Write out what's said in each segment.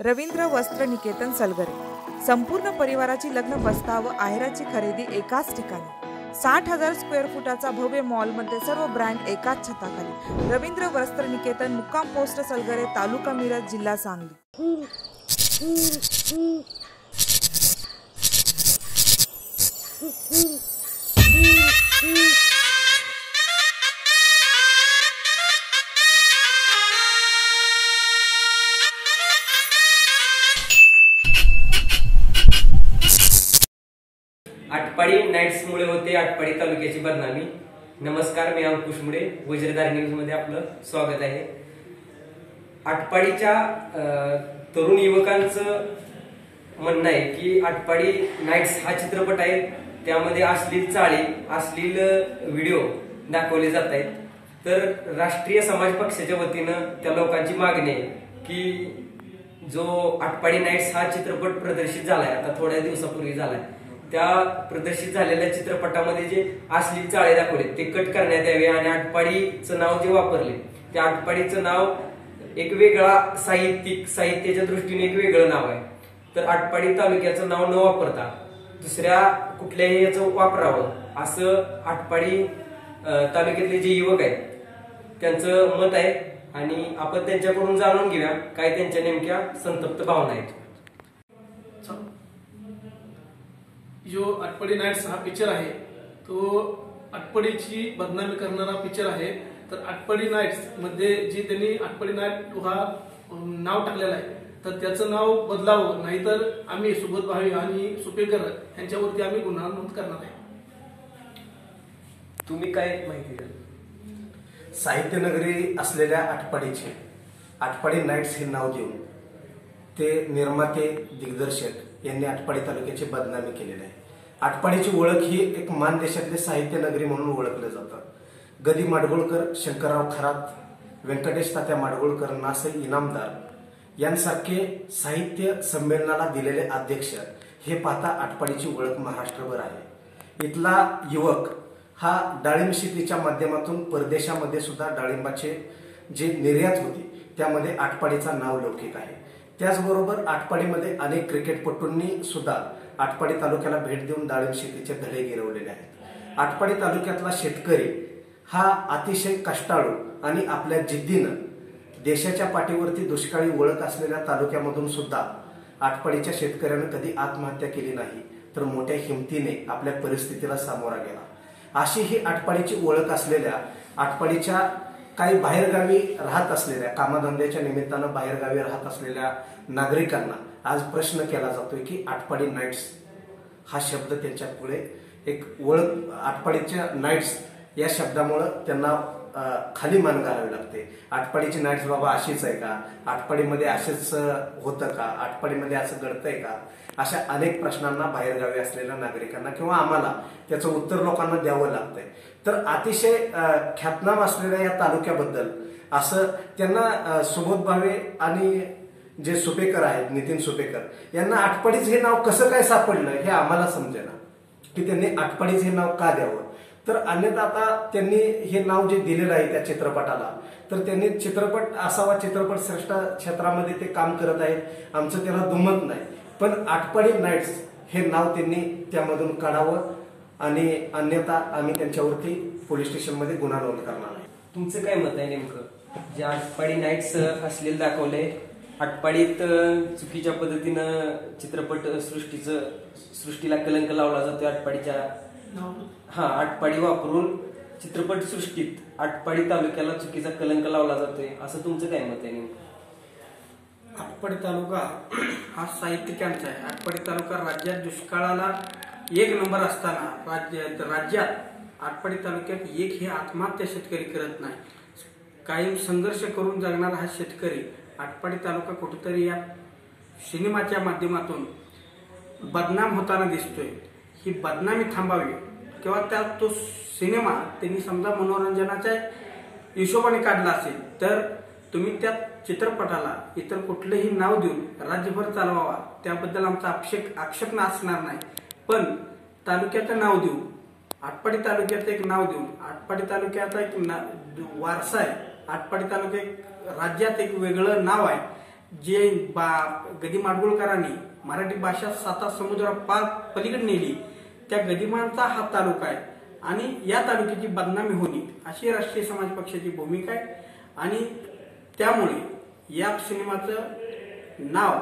रवींद्र वस्त्र निकेतन सलगरे. संपूर्ण परिवाराची लग्न बस्ता व आहेराची खरेदी एकाच ठिकाणी. साठ हजार स्क्वेअर फुटाचा भव्य मॉलमध्ये सर्व ब्रँड एकाच छताखाली. रवींद्र वस्त्र निकेतन मुक्काम पोस्ट सलगरे तालुका मिरज जिल्हा सांगली. होते आटपाडी तालुक्याची बदनामी. नमस्कार मी अंकुश मुळे वज्रधार न्यूजमध्ये आपलं स्वागत आहे. आटपाडीच्या तरुण युवकांचं म्हणणं आहे की आटपाडी नाईट्स हा चित्रपट आहे. त्यामध्ये अश्लील चाळी अश्लील व्हिडिओ दाखवले जात आहेत. तर राष्ट्रीय समाज पक्षाच्या वतीनं त्या लोकांची मागणी आहे की जो आटपाडी नाईट्स हा चित्रपट प्रदर्शित झालाय आता थोड्या दिवसापूर्वी झालाय. त्या प्रदर्शित झालेल्या चित्रपटामध्ये जे असली चाळे दाखवले ते कट करण्यात यावे आणि आटपाडीचं नाव जे वापरले त्या आटपाडीचं नाव एक वेगळा साहित्यिक साहित्याच्या दृष्टीने एक वेगळं नाव आहे. तर आटपाडी तालुक्याचं नाव न वापरता दुसऱ्या कुठल्याही याचं वापरावं असं आटपाडी तालुक्यातले जे युवक आहेत त्यांचं मत आहे. आणि आपण त्यांच्याकडून जाणून घेऊया काय त्यांच्या नेमक्या संतप्त भावना आहेत. जो आटपडी नाईट्स हा पिक्चर आहे तो आटपडीची बदनामी करणारा पिक्चर आहे. तर आटपडी नाईट्समध्ये जी त्यांनी आटपडी नाईट हा नाव टाकलेलं आहे तर त्याचं नाव बदलावं नाहीतर आम्ही सुबोध भावे आणि सुपेकर यांच्यावरती आम्ही गुन्हा नोंद करणार आहे. तुम्ही काय माहिती द्याल? साहित्यनगरी असलेल्या आटपाडीचे आटपाडी नाईट्स हे नाव देऊन ते निर्माते दिग्दर्शक यांनी आटपाडी तालुक्याची बदनामी केलेली आहे. आटपाडीची ओळख ही एक मानदेशातले साहित्यनगरी म्हणून ओळखलं जातं गदी माडगुळकर शंकरराव खरात व्यंकटेश तात्या माडगुळकर नासई इनामदार यांसारखे साहित्य संमेलनाला दिलेले अध्यक्ष हे पाहता आटपाडीची ओळख महाराष्ट्रभर आहे. इथला युवक हा डाळिंब शेतीच्या माध्यमातून परदेशामध्ये सुद्धा डाळिंबाचे जे निर्यात होती त्यामध्ये आटपाडीचा नाव लौकिक आहे. त्याचबरोबर आटपाडीमध्ये अनेक क्रिकेटपटूंनी सुद्धा आटपाडी तालुक्याला भेट देऊन डाळिंब शेतीचे धडे गिरवलेले आहेत. आटपाडी तालुक्यातला शेतकरी हा अतिशय कष्टाळू आणि आपल्या जिद्दीनं देशाच्या पाठीवरती दुष्काळी ओळख असलेल्या तालुक्यामधून सुद्धा आटपाडीच्या शेतकऱ्यानं कधी आत्महत्या केली नाही तर मोठ्या हिमतीने आपल्या परिस्थितीला सामोरा गेला. अशी ही आटपाडीची ओळख असलेल्या आटपाडीच्या काही बाहेरगावी राहत असलेल्या कामधंद्याच्या निमित्तानं बाहेरगावी राहत असलेल्या नागरिकांना आज प्रश्न केला जातोय की आटपाडी नाईट्स हा शब्द त्यांच्या पुढे एक ओळख आटपाडीच्या नाईट्स या शब्दामुळं त्यांना खाली मान घालावी लागते. आटपाडीची नाईट्स बाबा अशीच आहे का? आटपाडीमध्ये असेच होतं का? आटपाडीमध्ये असं घडतंय का? अशा अनेक प्रश्नांना बाहेरगावी असलेल्या नागरिकांना किंवा आम्हाला त्याचं उत्तर लोकांना द्यावं लागतंय. तर अतिशय ख्यातनाम असलेल्या या तालुक्याबद्दल असं त्यांना सुबोध भावे आणि जे सुपेकर आहेत नितीन सुपेकर यांना आटपाडीच हे नाव कसं काय सापडलं हे आम्हाला समजेना. की त्यांनी आटपाडीच हे नाव का द्यावं? तर अन्यथा आता त्यांनी हे नाव जे दिलेलं आहे त्या चित्रपटाला तर त्यांनी चित्रपट असावा चित्रपट श्रेष्ठ क्षेत्रामध्ये ते काम करत आहेत. आमचं त्याला दुमत नाही. पण आटपाडी नाईट्स हे नाव त्यांनी त्यामधून काढावं. आणि अन्यथा आम्ही त्यांच्यावरती पोलीस स्टेशनमध्ये गुन्हा नोंद करणार आहे. तुमचं काय मत आहे नेमकं? जे आटपाडी नाईट्स असलेलं दाखवलंय आटपाडीत चुकीच्या पद्धतीनं चित्रपट सृष्टीचं सृष्टीला कलंक लावला जातोय आटपाडीच्या. हा आटपाडी वापरून चित्रपट सृष्टीत आटपाडी तालुक्याला चुकीचा कलंक लावला जातोय. असं तुमचं काय मत आहे नेमकं? आटपाडी तालुका हा साहित्य कॅम्पचा आहे. आटपाडी तालुका राज्यात दुष्काळाला एक नंबर असताना राज्य राज्यात आटपाडी तालुक्यात एक हे आत्महत्या शेतकरी करत नाही. कायम संघर्ष करून जगणारा हा शेतकरी आटपाडी तालुका कुठेतरी या सिनेमाच्या माध्यमातून बदनाम होताना दिसतोय. ही बदनामी थांबावी किंवा त्या तो सिनेमा त्यांनी समजा मनोरंजनाच्या हिशोबाने काढला असेल तर तुम्ही त्या चित्रपटाला इतर कुठलंही नाव देऊन राज्यभर चालवावा. त्याबद्दल आमचा आक्षेप आक्षेप असणार नाही. पण तालुक्याचं नाव देऊ आटपाडी तालुक्याचं एक नाव देऊन आटपाडी तालुक्याचा एक ना- वारसा आहे. आटपाडी तालुका एक राज्यात एक वेगळं नाव आहे जे बा गदी माडगुळकरांनी मराठी भाषा साता समुद्रा पार पलीकडे नेली. त्या गदिमांचा हा तालुका आहे आणि या तालुक्याची बदनामी होणे अशी राष्ट्रीय समाज पक्षाची भूमिका आहे. आणि त्यामुळे या सिनेमाचं नाव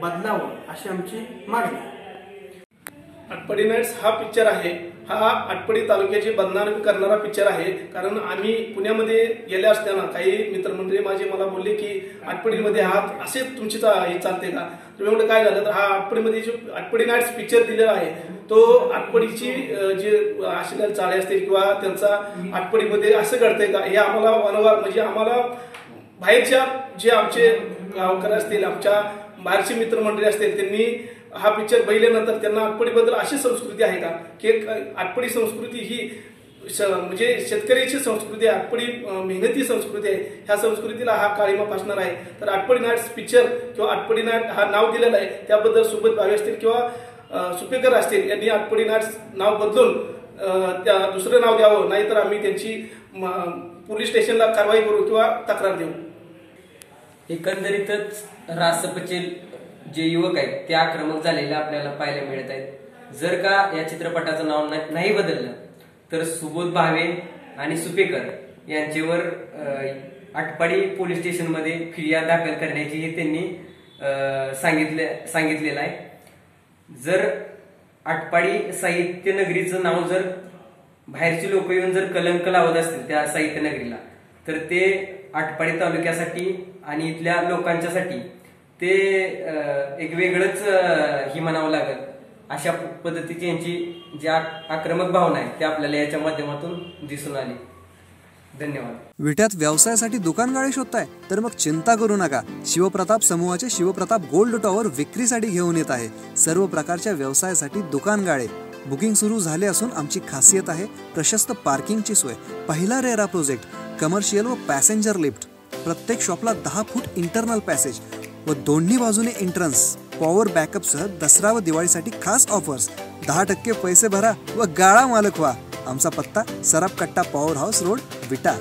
बदलावं अशी आमची मागणी आहे. आटपडी नाईट्स हा पिक्चर आहे. हा आटपडी तालुक्याची बदनामी करणारा पिक्चर आहे. कारण आम्ही पुण्यामध्ये गेले असताना काही मित्रमंडळी माझे मला बोलले की आटपडीमध्ये हा असे तुमची चा- हे चालते का? तुम्ही काय झालं? तर हा आटपडीमध्ये जे आटपडी नाईट्स पिक्चर दिलेला आहे. तो आटपडीची जे असणारे चाळे असतील किंवा त्यांचा आटपडीमध्ये असं घडतंय का? हे आम्हाला वारंवार म्हणजे आम्हाला बाहेरच्या जे आमचे गावकर असतील आमच्या बाहेरचे मित्रमंडळी असतील त्यांनी हा पिक्चर बहिल्यानंतर त्यांना आटपडीबद्दल अशी संस्कृती आहे का? की एक आटपडी संस्कृती ही श- म्हणजे शेतकऱ्याची संस्कृती आटपडी मेहनती संस्कृती आहे. ह्या संस्कृतीला हा काळीमा फासणार आहे. तर आटपडी नाट पिक्चर किंवा आटपडी नाट हा नाव दिलेलं आहे त्याबद्दल सुबत भावे असतील किंवा सुपेकर असतील यांनी आटपडी नाट नाव बदलून त्या दुसरं नाव द्यावं नाहीतर आम्ही त्यांची पोलीस स्टेशनला कारवाई करू किंवा तक्रार देऊ. एकंदरीतच रासपचे जे युवक आहेत ते आक्रमक झालेले आपल्याला पाहायला मिळत आहेत. जर का या चित्रपटाचं नाव नाही- नाही बदललं तर सुबोध भावे आणि सुपेकर यांच्यावर आटपाडी पोलीस स्टेशनमध्ये फिर्याद दाखल करण्याची हे त्यांनी सांगितले सांगितलेलं आहे. जर आटपाडी साहित्य नगरीचं नाव जर बाहेरची लोक येऊन जर कलंक लावत असतील त्या साहित्य नगरीला तर ते आटपाडी तालुक्यासाठी आणि इथल्या लोकांच्यासाठी ते एक वेगळंच ही म्हणावं लागेल. अशा पद्धतीची यांची जी आक्रमक भावना आहे ते आपल्याला याच्या माध्यमातून दिसून आली. धन्यवाद. विट्यात व्यवसायासाठी दुकान गाळे शोधताय तर मग चिंता करू नका. शिवप्रताप समूहाचे शिवप्रताप गोल्ड टॉवर विक्रीसाठी घेऊन येत आहे. सर्व प्रकारच्या व्यवसायासाठी दुकान गाळे. बुकिंग सुरू झाले असून आमची खासियत आहे प्रशस्त पार्किंगची सोय. पहिला रेरा प्रोजेक्ट कमर्शियल व पॅसेंजर लिफ्ट. प्रत्येक शॉपला दहा फूट इंटरनल पॅसेज. व दोन्ही बाजूने एंट्रन्स पॉवर बॅकअपसह दसरा व दिवाळीसाठी खास ऑफर्स दहा टक्के पैसे भरा व गाळा मालक व्हा. आमचा पत्ता सराफ कट्टा पॉवर हाऊस रोड विटा.